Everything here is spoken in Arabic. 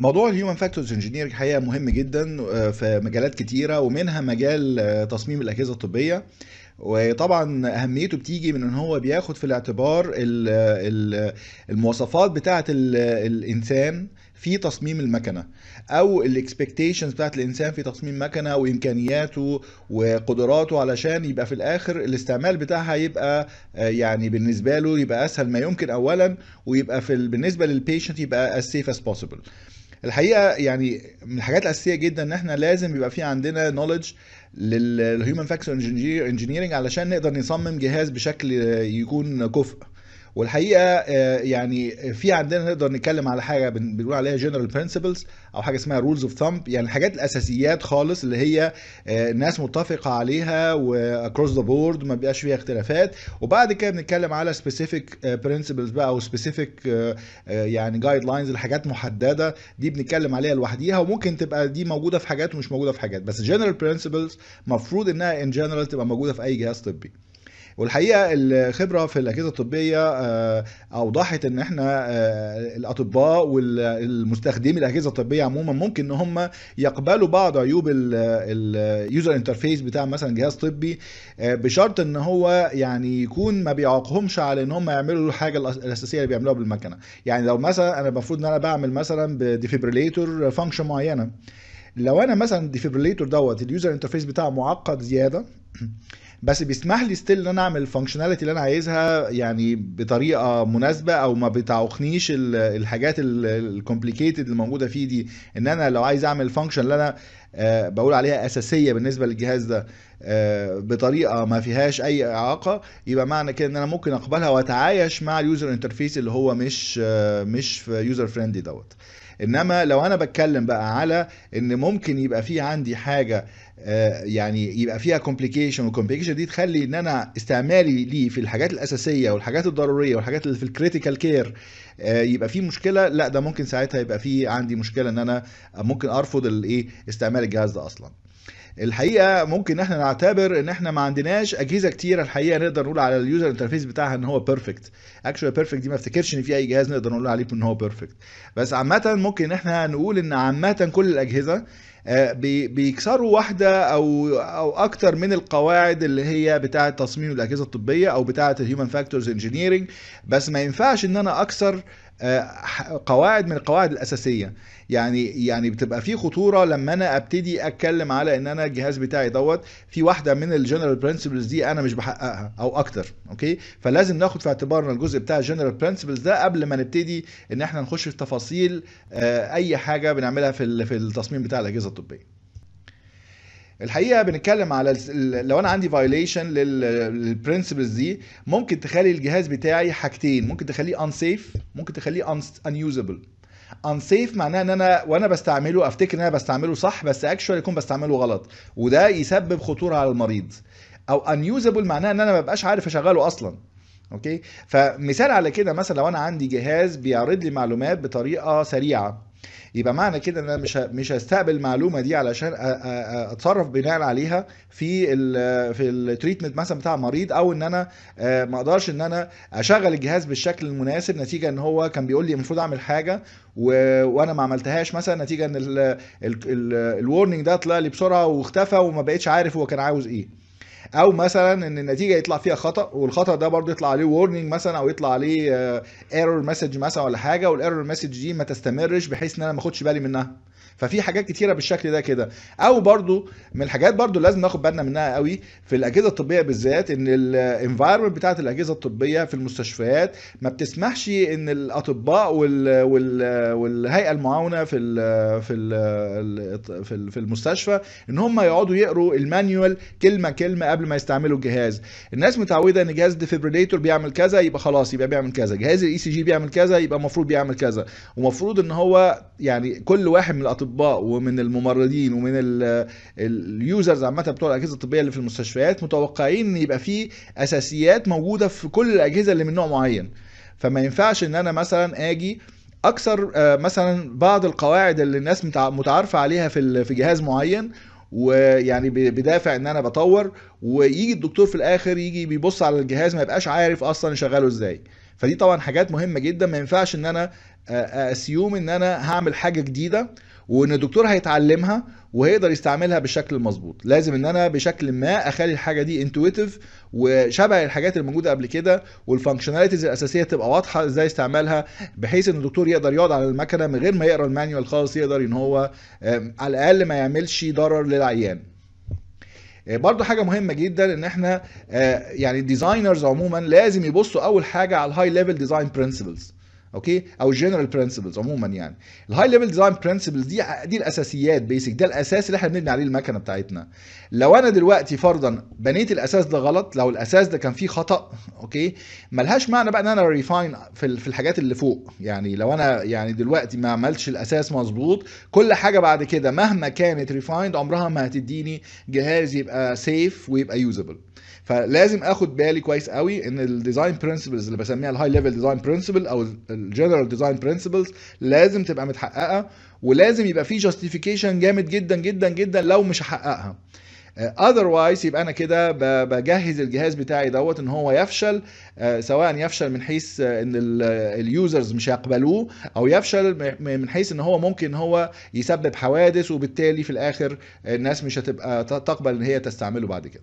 موضوع ال human factors engineering حقيقة مهم جدا آه، في مجالات كتيرة ومنها مجال آه، تصميم الأجهزة الطبية. وطبعا أهميته بتيجي من إن هو بياخد في الاعتبار ال- ال- المواصفات بتاعة ال- الإنسان في تصميم المكنة أو ال expectations بتاعت الإنسان في تصميم مكنة وإمكانياته وقدراته علشان يبقى في الآخر الاستعمال بتاعها يبقى آه، يعني بالنسبة له يبقى أسهل ما يمكن اولا ويبقى في ال- بالنسبة لل patient يبقى as safe as possible. الحقيقة يعني من الحاجات الأساسية جدا إن إحنا لازم يبقى في عندنا knowledge لل human factor engineering علشان نقدر نصمم جهاز بشكل يكون كفء. والحقيقة آه، يعني في عندنا نقدر نتكلم على حاجة بن- بنقول عليها general principles أو حاجة اسمها rules of thumb يعني الحاجات الأساسيات خالص اللي هي آه، الناس متفقة عليها و across the board ما بيبقاش فيها اختلافات. وبعد كده بنتكلم على specific principles بقى أو specific يعني guidelines لحاجات محددة دي بنتكلم عليها لوحديها وممكن تبقى دي موجودة في حاجات ومش موجودة في حاجات. بس general principles مفروض إنها in general تبقى موجودة في أي جهاز طبي. والحقيقة الخبرة في الأجهزة الطبية آه، أوضحت إن إحنا آه، الأطباء والمستخدمي الأجهزة الطبية عموما ممكن إن هم يقبلوا بعض عيوب ال user interface بتاع مثلا جهاز طبي آه، بشرط إن هو يعني يكون ما بيعاقهمش على إن هم يعملوا الحاجة الأساسية اللي بيعملوها بالمكنة. يعني لو مثلا أنا المفروض إن أنا بعمل مثلا ب defibrillator function معينة. لو أنا مثلا ال defibrillator دوت ال user interface بتاعه معقد زيادة بس بيسمح لي still إن أنا أعمل ال functionality اللي أنا عايزها يعني بطريقة مناسبة أو ما بتعوقنيش ال- الحاجات ال complicated اللي موجودة فيه دي. إن أنا لو عايز أعمل ال function اللي أنا آه، بقول عليها أساسية بالنسبة للجهاز ده آه، بطريقة ما فيهاش أي إعاقة يبقى معنى كده إن أنا ممكن أقبلها وأتعايش مع ال user interface اللي هو مش آه، مش user friendly دوت. إنما لو أنا بتكلم بقى على إن ممكن يبقى في عندي حاجة يعني يبقى فيها complication وال complication دي تخلي إن أنا استعمالي ليه في الحاجات الأساسية والحاجات الضرورية والحاجات اللي في ال critical care يبقى في مشكلة. لا ده ممكن ساعتها يبقى في عندي مشكلة إن أنا ممكن أرفض الايه استعمال الجهاز ده أصلا. الحقيقة ممكن إحنا نعتبر ان إحنا ما عندناش أجهزة كتيرة الحقيقة نقدر نقول على ال user interface بتاعها إن هو perfect actually perfect دي ما افتكرش إن في أي جهاز نقدر نقول عليه إن هو perfect بس عامة ممكن إحنا نقول إن عامة كل الأجهزة آه، بي- بيكسروا واحدة أو أو أكتر من القواعد اللي هي بتاعة تصميم الأجهزة الطبية أو بتاعة ال human factors engineering بس ما ينفعش إن أنا أكسر قواعد من القواعد الأساسية. يعني يعني بتبقى في خطورة لما أنا أبتدي أتكلم على إن أنا الجهاز بتاعي دوت في واحدة من ال general principles دي أنا مش بحققها أو أكتر okay؟ فلازم ناخد في اعتبارنا الجزء بتاع ال general principles ده قبل ما نبتدي إن إحنا نخش في تفاصيل آه، أي حاجة بنعملها في في التصميم بتاع الأجهزة الطبية. الحقيقة بنتكلم على لو أنا عندي violation لل principles دي ممكن تخلي الجهاز بتاعي حاجتين ممكن تخليه unsafe ممكن تخليه unusable. unsafe معناه إن أنا وأنا بستعمله أفتكر إن أنا بستعمله صح بس actually يكون بستعمله غلط وده يسبب خطورة على المريض. أو unusable معناه إن أنا ما ببقاش عارف أشغله أصلا. okay؟ فمثال على كده مثلا لو أنا عندي جهاز بيعرض لي معلومات بطريقة سريعة يبقى معنى كده إن أنا مش مش هستقبل المعلومة دي علشان أتصرف بناء عليها في ال في ال treatment مثلا بتاع المريض أو إن أنا آه، ما أقدرش إن أنا أشغل الجهاز بالشكل المناسب نتيجة إن هو كان بيقول لي المفروض أعمل حاجة و... وأنا ما عملتهاش مثلا نتيجة إن ال warning ده طلع لي بسرعة واختفى وما بقتش عارف هو كان عاوز إيه. أو مثلا إن النتيجة يطلع فيها خطأ والخطأ ده برضو يطلع عليه warning مثلا أو يطلع عليه error message مثلا ولا حاجة وال error message دي ما تستمرش بحيث إن أنا ما آخدش بالي منها. ففي حاجات كتيرة بالشكل ده كده. أو برضو من الحاجات برضو لازم ناخد بالنا منها قوي في الأجهزة الطبية بالذات إن ال environment بتاعت الأجهزة الطبية في المستشفيات ما بتسمحش إن الأطباء وال وال والهيئة المعاونة في ال في ال في ال- في المستشفى إن هم يقعدوا يقروا ال manual كلمة كلمة قبل ما يستعملوا الجهاز. الناس متعودة إن جهاز defibrillator بيعمل كذا يبقى خلاص يبقى بيعمل كذا جهاز ال ECG بيعمل كذا يبقى المفروض بيعمل كذا. ومفروض إن هو يعني كل واحد من الأطباء ومن الممرضين ومن ال users عامة بتوع الأجهزة الطبية اللي في المستشفيات متوقعين إن يبقى في أساسيات موجودة في كل الأجهزة اللي من نوع معين. فما ينفعش إن أنا مثلا آجي اكسر آه، مثلا بعض القواعد اللي الناس متع- متعارفة عليها في في جهاز معين ويعني بدافع إن أنا بطور ويجي الدكتور في الآخر يجي بيبص على الجهاز ما يبقاش عارف أصلا يشغله إزاي. فدي طبعا حاجات مهمة جدا ما ينفعش إن أنا assume إن أنا هعمل حاجة جديدة. وإن الدكتور هيتعلمها وهيقدر يستعملها بالشكل المظبوط. لازم إن أنا بشكل ما أخلي الحاجة دي intuitive وشبه الحاجات اللي موجودة قبل كده وال functionalities الأساسية تبقى واضحة إزاي استعمالها بحيث إن الدكتور يقدر يقعد على المكنة من غير ما يقرأ ال manual خالص يقدر إن هو على الأقل ما يعملش ضرر للعيان. برضو حاجة مهمة جدا إن إحنا يعني ال designers عموما لازم يبصوا أول حاجة على ال high level design principles okay؟ أو ال general principles عموما يعني. ال high level design principles دي دي الأساسيات basic ده الأساس اللي إحنا بنبني عليه المكنة بتاعتنا. لو أنا دلوقتي فرضا بنيت الأساس ده غلط لو الأساس ده كان فيه خطأ okay؟ ملهاش معنى بقى إن أنا refine في في الحاجات اللي فوق. يعني لو أنا يعني دلوقتي ما عملتش الأساس مظبوط كل حاجة بعد كده مهما كانت refined عمرها ما هتديني جهاز يبقى safe ويبقى usable فلازم آخد بالي كويس قوي إن ال design principles اللي بسميها ال high level design principle أو ال general design principles لازم تبقى متحققة ولازم يبقى في justification جامد جدا جدا جدا لو مش هحققها. otherwise يبقى أنا كده بجهز الجهاز بتاعي دوت إن هو يفشل سواء يفشل من حيث إن ال users مش هيقبلوه أو يفشل من حيث إن هو ممكن هو يسبب حوادث وبالتالي في الآخر الناس مش هتبقى تقبل إن هي تستعمله بعد كده.